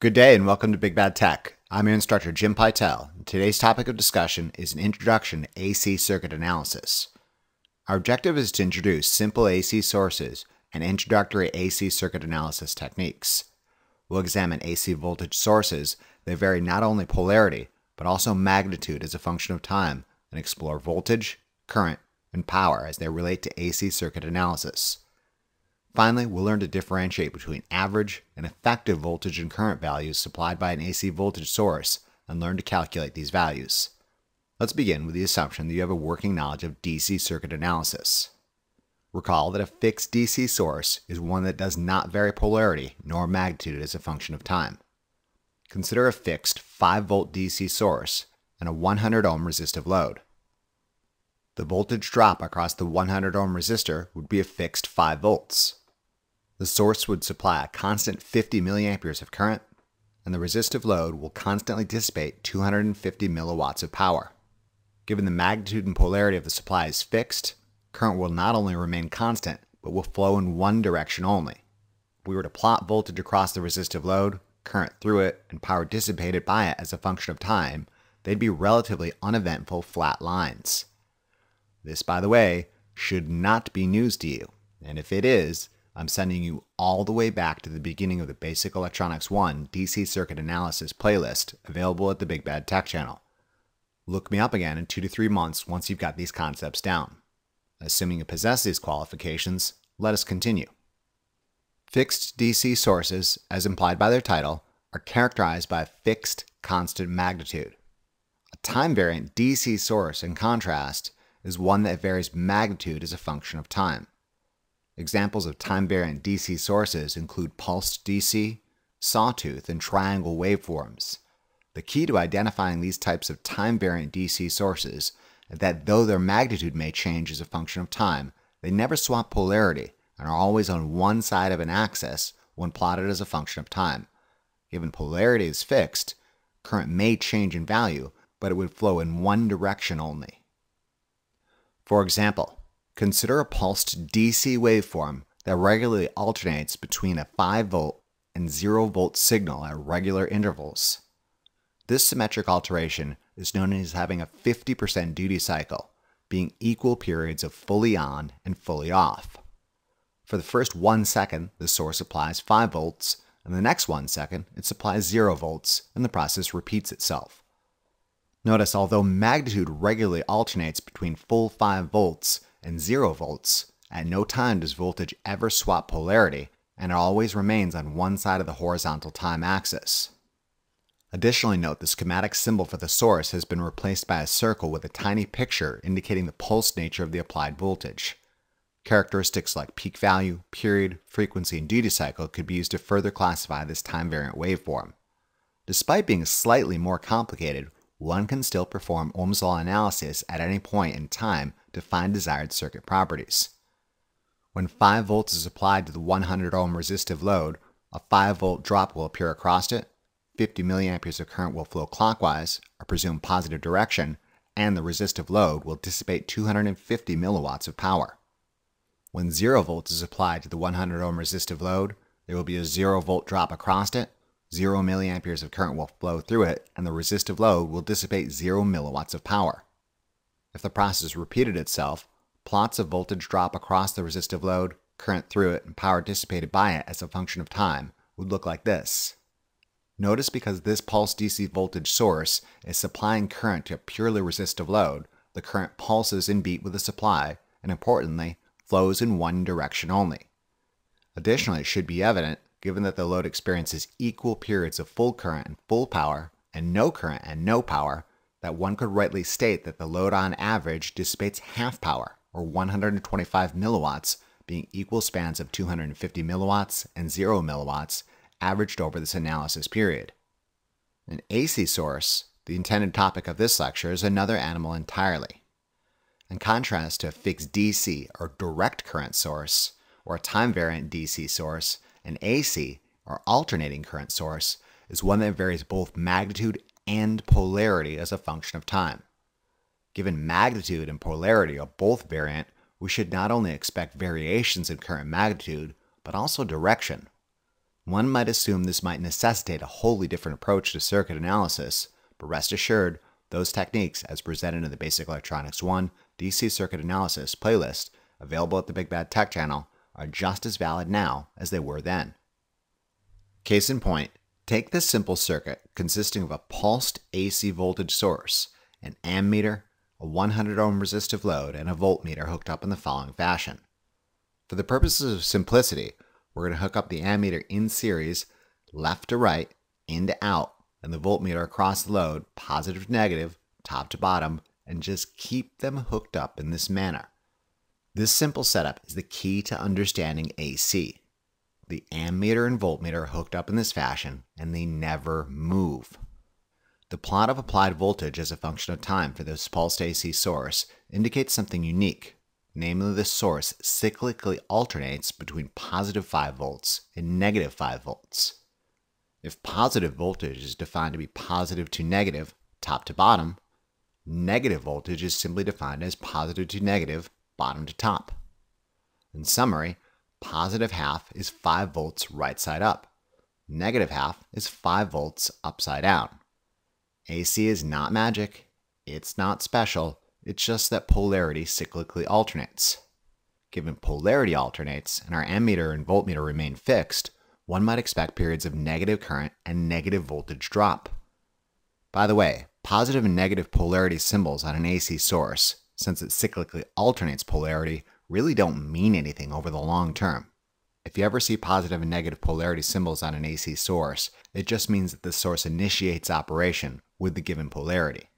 Good day and welcome to Big Bad Tech. I'm your instructor Jim Pytel. Today's topic of discussion is an introduction to AC circuit analysis. Our objective is to introduce simple AC sources and introductory AC circuit analysis techniques. We'll examine AC voltage sources that vary not only polarity, but also magnitude as a function of time, and explore voltage, current, and power as they relate to AC circuit analysis. Finally, we'll learn to differentiate between average and effective voltage and current values supplied by an AC voltage source and learn to calculate these values. Let's begin with the assumption that you have a working knowledge of DC circuit analysis. Recall that a fixed DC source is one that does not vary polarity nor magnitude as a function of time. Consider a fixed 5 volt DC source and a 100 ohm resistive load. The voltage drop across the 100 ohm resistor would be a fixed 5 volts. The source would supply a constant 50 milliamperes of current, and the resistive load will constantly dissipate 250 milliwatts of power. Given the magnitude and polarity of the supply is fixed, current will not only remain constant, but will flow in one direction only. If we were to plot voltage across the resistive load, current through it, and power dissipated by it as a function of time, they'd be relatively uneventful flat lines. This, by the way, should not be news to you, and if it is, I'm sending you all the way back to the beginning of the Basic Electronics 1 DC Circuit Analysis playlist available at the Big Bad Tech channel. Look me up again in two to three months once you've got these concepts down. Assuming you possess these qualifications, let us continue. Fixed DC sources, as implied by their title, are characterized by a fixed constant magnitude. A time variant DC source, in contrast, is one that varies magnitude as a function of time. Examples of time-variant DC sources include pulsed DC, sawtooth, and triangle waveforms. The key to identifying these types of time-variant DC sources is that though their magnitude may change as a function of time, they never swap polarity and are always on one side of an axis when plotted as a function of time. Given polarity is fixed, current may change in value, but it would flow in one direction only. For example, Consider a pulsed DC waveform that regularly alternates between a 5 volt and 0 volt signal at regular intervals. This symmetric alteration is known as having a 50% duty cycle, being equal periods of fully on and fully off. For the first 1 second, the source applies 5 volts, and the next 1 second, it supplies 0 volts, and the process repeats itself. Notice although magnitude regularly alternates between full 5 volts and 0 volts, at no time does voltage ever swap polarity, and it always remains on one side of the horizontal time axis. Additionally note the schematic symbol for the source has been replaced by a circle with a tiny picture indicating the pulse nature of the applied voltage. Characteristics like peak value, period, frequency, and duty cycle could be used to further classify this time-variant waveform. Despite being slightly more complicated, one can still perform Ohm's law analysis at any point in time to find desired circuit properties. When 5 volts is applied to the 100 ohm resistive load, a 5 volt drop will appear across it, 50 milliamperes of current will flow clockwise, a presumed positive direction, and the resistive load will dissipate 250 milliwatts of power. When 0 volts is applied to the 100 ohm resistive load, there will be a 0 volt drop across it, 0 milliamperes of current will flow through it, and the resistive load will dissipate 0 milliwatts of power. If the process repeated itself, plots of voltage drop across the resistive load, current through it, and power dissipated by it as a function of time would look like this. Notice because this pulse DC voltage source is supplying current to a purely resistive load, the current pulses in beat with the supply, and importantly, flows in one direction only. Additionally, it should be evident, given that the load experiences equal periods of full current and full power, and no current and no power, that one could rightly state that the load on average dissipates half power, or 125 milliwatts, being equal spans of 250 milliwatts and 0 milliwatts, averaged over this analysis period. An AC source, the intended topic of this lecture, is another animal entirely. In contrast to a fixed DC or direct current source, or a time variant DC source, an AC, or alternating current source, is one that varies both magnitude and polarity as a function of time. Given magnitude and polarity are both variant, we should not only expect variations in current magnitude, but also direction. One might assume this might necessitate a wholly different approach to circuit analysis, but rest assured, those techniques, as presented in the Basic Electronics 1 DC Circuit Analysis playlist available at the Big Bad Tech channel, are just as valid now as they were then. Case in point, take this simple circuit consisting of a pulsed AC voltage source, an ammeter, a 100 ohm resistive load, and a voltmeter hooked up in the following fashion. For the purposes of simplicity, we're going to hook up the ammeter in series, left to right, in to out, and the voltmeter across the load, positive to negative, top to bottom, and just keep them hooked up in this manner. This simple setup is the key to understanding AC. The ammeter and voltmeter are hooked up in this fashion, and they never move. The plot of applied voltage as a function of time for this pulsed AC source indicates something unique, namely the source cyclically alternates between positive 5 volts and negative 5 volts. If positive voltage is defined to be positive to negative, top to bottom, negative voltage is simply defined as positive to negative, bottom to top. In summary, positive half is 5 volts right side up. Negative half is 5 volts upside down. AC is not magic, it's not special, it's just that polarity cyclically alternates. Given polarity alternates and our ammeter and voltmeter remain fixed, one might expect periods of negative current and negative voltage drop. By the way, positive and negative polarity symbols on an AC source, since it cyclically alternates polarity, really don't mean anything over the long term. If you ever see positive and negative polarity symbols on an AC source, it just means that the source initiates operation with the given polarity.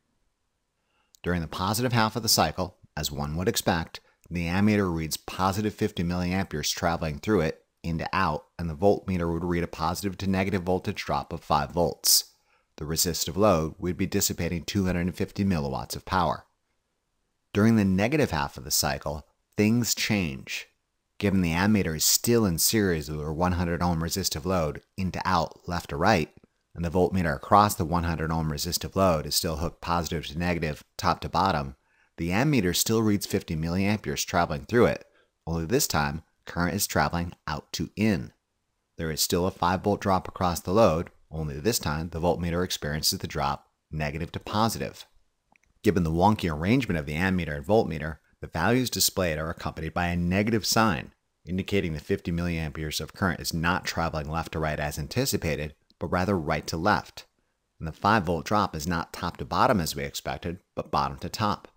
During the positive half of the cycle, as one would expect, the ammeter reads positive 50 milliamperes traveling through it into out, and the voltmeter would read a positive to negative voltage drop of 5 volts. The resistive load would be dissipating 250 milliwatts of power. During the negative half of the cycle, things change. Given the ammeter is still in series with our 100 ohm resistive load into out, left to right, and the voltmeter across the 100 ohm resistive load is still hooked positive to negative, top to bottom, the ammeter still reads 50 milliamperes traveling through it, only this time current is traveling out to in. There is still a 5 volt drop across the load, only this time the voltmeter experiences the drop negative to positive. Given the wonky arrangement of the ammeter and voltmeter, the values displayed are accompanied by a negative sign, indicating the 50 milliamperes of current is not traveling left to right as anticipated, but rather right to left. And the 5 volt drop is not top to bottom as we expected, but bottom to top.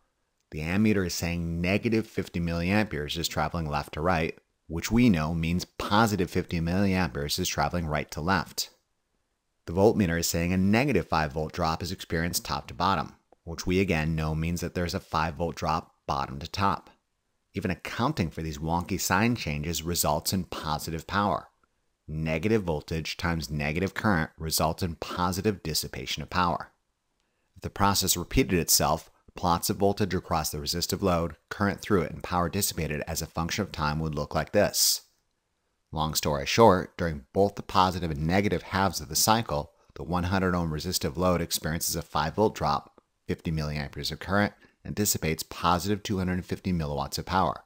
The ammeter is saying negative 50 milliamperes is traveling left to right, which we know means positive 50 milliamperes is traveling right to left. The voltmeter is saying a negative 5 volt drop is experienced top to bottom, which we again know means that there's a 5 volt drop bottom to top. Even accounting for these wonky sign changes results in positive power. Negative voltage times negative current results in positive dissipation of power. If the process repeated itself, Plots of voltage across the resistive load, current through it, and power dissipated as a function of time would look like this. Long story short, during both the positive and negative halves of the cycle, the 100 ohm resistive load experiences a 5 volt drop, 50 milliamperes of current, and dissipates positive 250 milliwatts of power.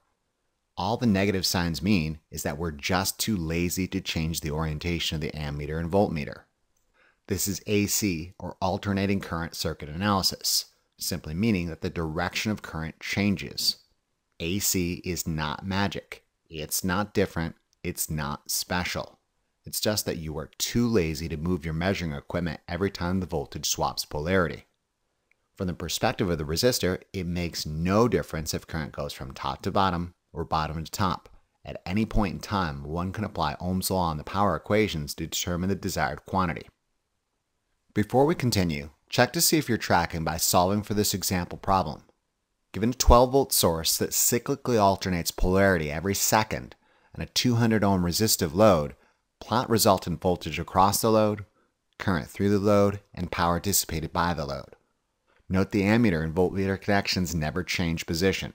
All the negative signs mean is that we're just too lazy to change the orientation of the ammeter and voltmeter. This is AC, or alternating current circuit analysis simply meaning that the direction of current changes. AC is not magic. It's not different. It's not special. It's just that you are too lazy to move your measuring equipment every time the voltage swaps polarity. From the perspective of the resistor, it makes no difference if current goes from top to bottom or bottom to top. At any point in time, one can apply Ohm's law on the power equations to determine the desired quantity. Before we continue, Check to see if you're tracking by solving for this example problem. Given a 12 volt source that cyclically alternates polarity every second and a 200 ohm resistive load, plot resultant voltage across the load, current through the load, and power dissipated by the load. Note the ammeter and voltmeter connections never change position.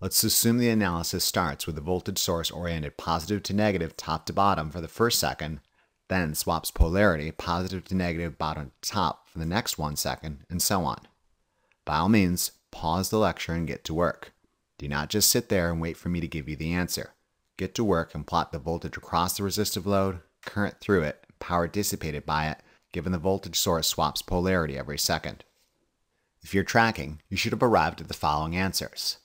Let's assume the analysis starts with the voltage source oriented positive to negative top to bottom for the first second then swaps polarity positive to negative bottom to top for the next one second, and so on. By all means, pause the lecture and get to work. Do not just sit there and wait for me to give you the answer. Get to work and plot the voltage across the resistive load, current through it, power dissipated by it, given the voltage source swaps polarity every second. If you're tracking, you should have arrived at the following answers.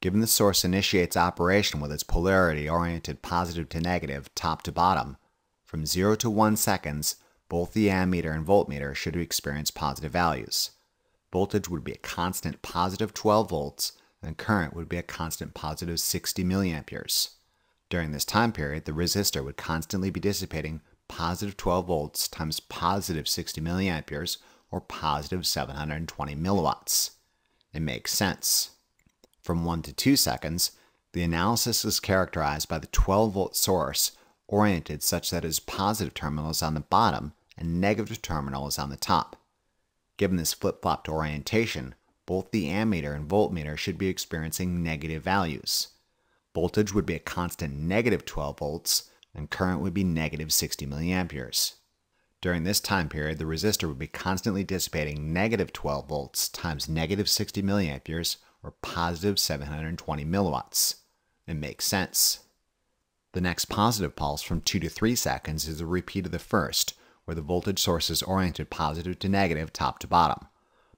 Given the source initiates operation with its polarity oriented positive to negative, top to bottom, from 0 to 1 seconds, both the ammeter and voltmeter should experience positive values. Voltage would be a constant positive 12 volts, and current would be a constant positive 60 milliamperes. During this time period, the resistor would constantly be dissipating positive 12 volts times positive 60 milliamperes, or positive 720 milliwatts. It makes sense. From 1 to 2 seconds, the analysis is characterized by the 12 volt source oriented such that its positive terminal is on the bottom and negative terminal is on the top. Given this flip-flopped orientation, both the ammeter and voltmeter should be experiencing negative values. Voltage would be a constant negative 12 volts, and current would be negative 60 milliamperes. During this time period, the resistor would be constantly dissipating negative 12 volts times negative 60 milliamperes, or positive 720 milliwatts. It makes sense. The next positive pulse from 2 to 3 seconds is a repeat of the first, where the voltage source is oriented positive to negative top to bottom.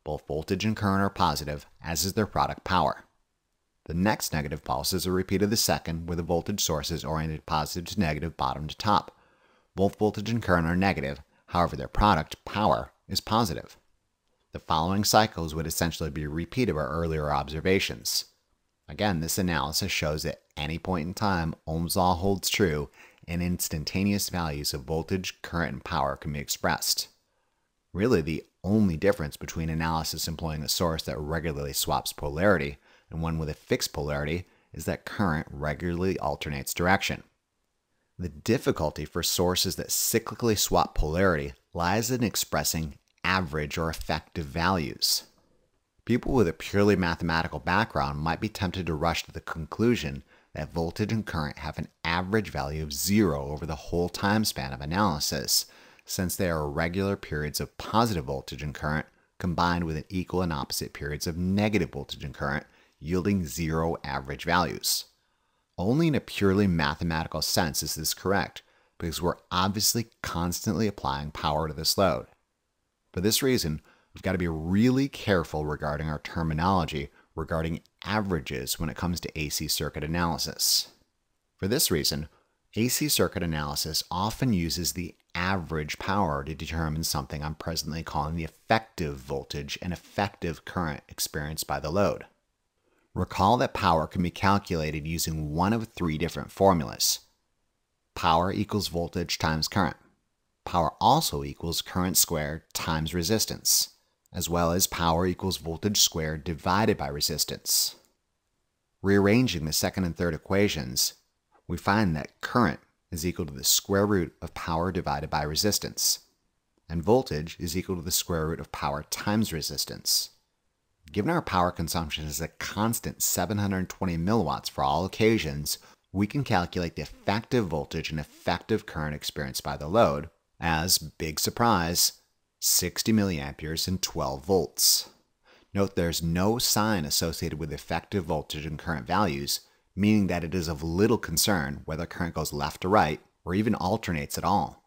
Both voltage and current are positive, as is their product power. The next negative pulse is a repeat of the second, where the voltage source is oriented positive to negative bottom to top. Both voltage and current are negative, however their product, power, is positive. The following cycles would essentially be a repeat of our earlier observations. Again, this analysis shows that any point in time, Ohm's law holds true and instantaneous values of voltage, current, and power can be expressed. Really, the only difference between analysis employing a source that regularly swaps polarity and one with a fixed polarity is that current regularly alternates direction. The difficulty for sources that cyclically swap polarity lies in expressing average or effective values. People with a purely mathematical background might be tempted to rush to the conclusion that voltage and current have an average value of zero over the whole time span of analysis, since they are regular periods of positive voltage and current combined with an equal and opposite periods of negative voltage and current, yielding zero average values. Only in a purely mathematical sense is this correct, because we're obviously constantly applying power to this load. For this reason, we've got to be really careful regarding our terminology regarding averages when it comes to AC circuit analysis. For this reason, AC circuit analysis often uses the average power to determine something I'm presently calling the effective voltage and effective current experienced by the load. Recall that power can be calculated using one of three different formulas. Power equals voltage times current. Power also equals current squared times resistance, as well as power equals voltage squared divided by resistance. Rearranging the second and third equations, we find that current is equal to the square root of power divided by resistance, and voltage is equal to the square root of power times resistance. Given our power consumption is a constant 720 milliwatts for all occasions, we can calculate the effective voltage and effective current experienced by the load, as, big surprise, 60 milliamperes and 12 volts. Note there's no sign associated with effective voltage and current values, meaning that it is of little concern whether current goes left or right, or even alternates at all.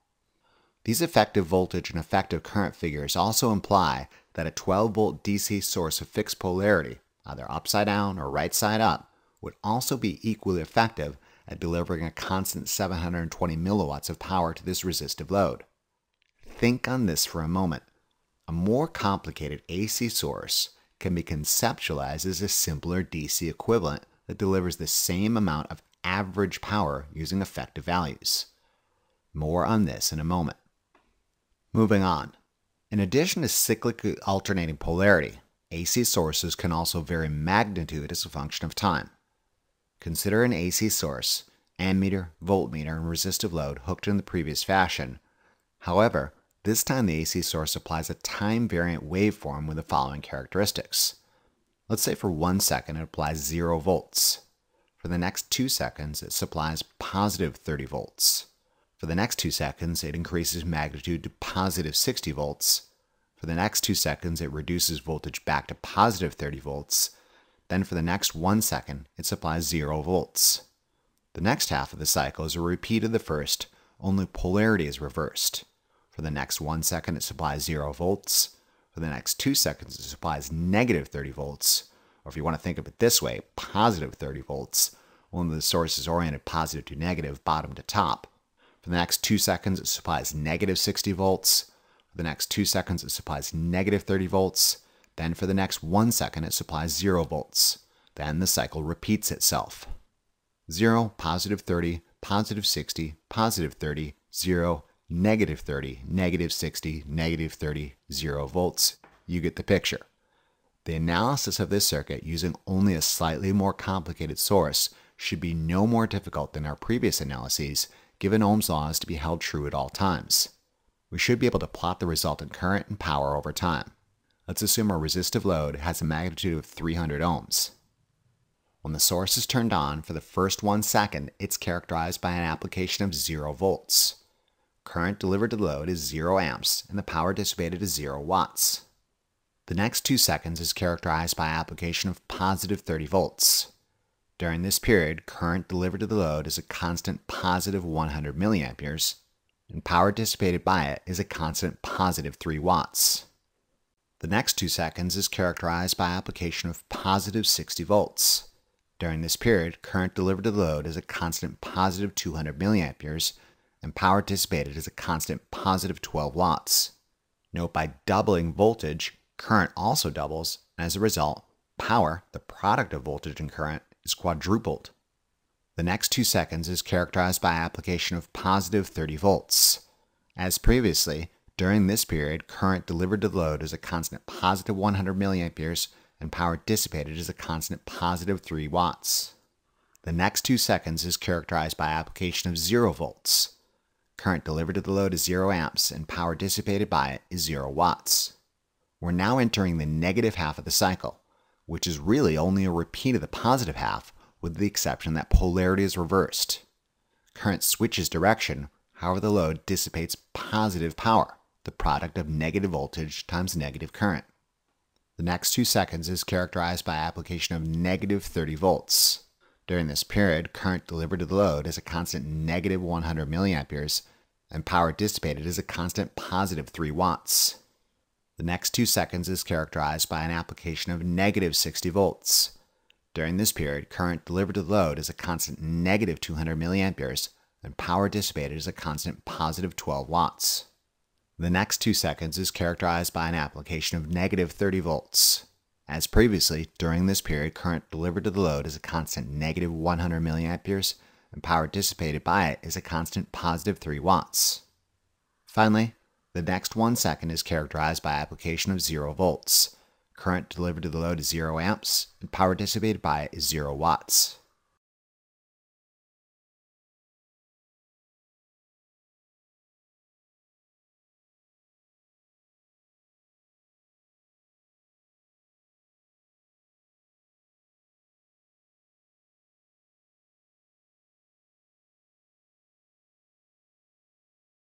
These effective voltage and effective current figures also imply that a 12 volt DC source of fixed polarity, either upside down or right side up, would also be equally effective at delivering a constant 720 milliwatts of power to this resistive load. Think on this for a moment. A more complicated AC source can be conceptualized as a simpler DC equivalent that delivers the same amount of average power using effective values. More on this in a moment. Moving on. In addition to cyclically alternating polarity, AC sources can also vary magnitude as a function of time. Consider an AC source, ammeter, voltmeter, and resistive load hooked in the previous fashion. However, this time the AC source applies a time-variant waveform with the following characteristics. Let's say for one second it applies 0 volts. For the next 2 seconds it supplies positive 30 volts. For the next 2 seconds it increases magnitude to positive 60 volts. For the next 2 seconds it reduces voltage back to positive 30 volts then for the next one second, it supplies zero volts. The next half of the cycle is a repeat of the first, only polarity is reversed. For the next 1 second, it supplies 0 volts. For the next 2 seconds, it supplies negative 30 volts. Or if you want to think of it this way, positive 30 volts. Only the source is oriented positive to negative, bottom to top. The next 2 seconds, it supplies negative 60 volts. For the next 2 seconds, it supplies negative 30 volts. Then for the next 1 second, it supplies 0 volts. Then the cycle repeats itself. 0, positive 30, positive 60, positive 30, 0, negative 30, negative 60, negative 30, 0 volts. You get the picture. The analysis of this circuit using only a slightly more complicated source should be no more difficult than our previous analyses, given Ohm's law is to be held true at all times. We should be able to plot the resultant current and power over time. Let's assume our resistive load has a magnitude of 300 ohms. When the source is turned on for the first one second, it's characterized by an application of 0 volts. Current delivered to the load is 0 amps, and the power dissipated is 0 watts. The next two seconds is characterized by application of positive 30 volts. During this period, current delivered to the load is a constant positive 100 milliamperes, and power dissipated by it is a constant positive 3 watts. The next two seconds is characterized by application of positive 60 volts. During this period, current delivered to the load is a constant positive 200 milliamperes, and power dissipated is a constant positive 12 watts. Note by doubling voltage, current also doubles, and as a result, power, the product of voltage and current, is quadrupled. The next two seconds is characterized by application of positive 30 volts. As previously, during this period, current delivered to the load is a constant positive 100 milliamperes, and power dissipated is a constant positive 3 watts. The next two seconds is characterized by application of 0 volts. Current delivered to the load is 0 amps, and power dissipated by it is 0 watts. We're now entering the negative half of the cycle, which is really only a repeat of the positive half, with the exception that polarity is reversed. Current switches direction, however the load dissipates positive power, the product of negative voltage times negative current. The next two seconds is characterized by application of negative 30 volts. During this period, current delivered to the load is a constant negative 100 milliamperes, and power dissipated is a constant positive 3 watts. The next two seconds is characterized by an application of negative 60 volts. During this period, current delivered to the load is a constant negative 200 milliamperes, and power dissipated is a constant positive 12 watts. The next two seconds is characterized by an application of negative 30 volts. As previously, during this period, current delivered to the load is a constant negative 100 milliamperes, and power dissipated by it is a constant positive 3 watts. Finally, the next one second is characterized by application of 0 volts. Current delivered to the load is 0 amps, and power dissipated by it is 0 watts.